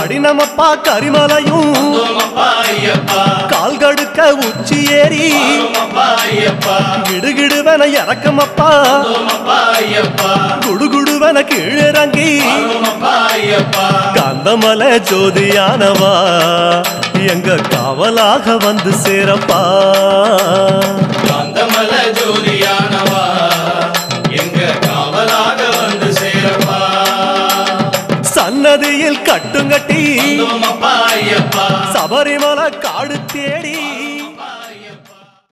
கடினமப்பா கரிமலையும் வந்தோமப்பா கால் கடுக்க உச்சி ஏறி கிடுகிடுவன இறக்கமப்பா குடுகுடுவன கீழிறங்கி வந்தோமப்பா கந்தமலை ஜோதியானவா எங்க காவலாக வந்து சேரப்பா. சன்னதியில் கட்டுங்கட்டி. சபரிமலை காடு தேடி.